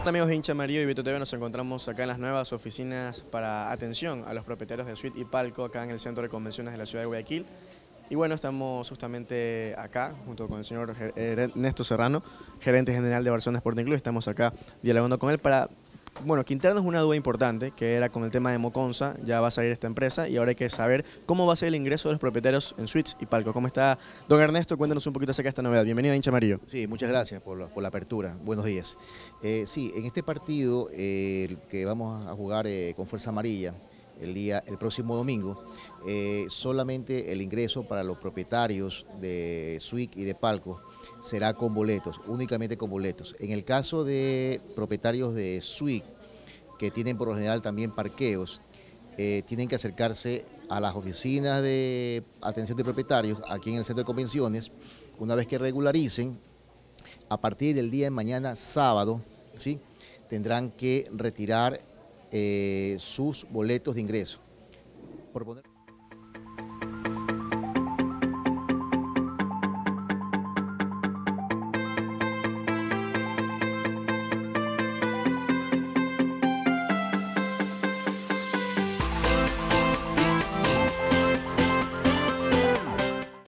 Hola amigos de Hincha Amarillo y Vito TV, nos encontramos acá en las nuevas oficinas para atención a los propietarios de Suite y Palco acá en el Centro de Convenciones de la Ciudad de Guayaquil. Y bueno, estamos justamente acá junto con el señor Ernesto Serrano, gerente general de Barcelona Sporting Club. Estamos acá dialogando con él para bueno, Quintana es una duda importante, que era con el tema de Moconza, ya va a salir esta empresa y ahora hay que saber cómo va a ser el ingreso de los propietarios en suites y palco. ¿Cómo está, don Ernesto? Cuéntanos un poquito acerca de esta novedad. Bienvenido a Hincha Amarillo. Sí, muchas gracias por la, apertura. Buenos días. Eh, sí, en este partido eh, que vamos a jugar eh, con Fuerza Amarilla, el, día, el próximo domingo, solamente el ingreso para los propietarios de suite y de palco será con boletos, únicamente con boletos. En el caso de propietarios de suite, que tienen por lo general también parqueos, eh, tienen que acercarse a las oficinas de atención de propietarios aquí en el centro de convenciones, una vez que regularicen, a partir del día de mañana, sábado, ¿sí? tendrán que retirar eh, sus boletos de ingreso.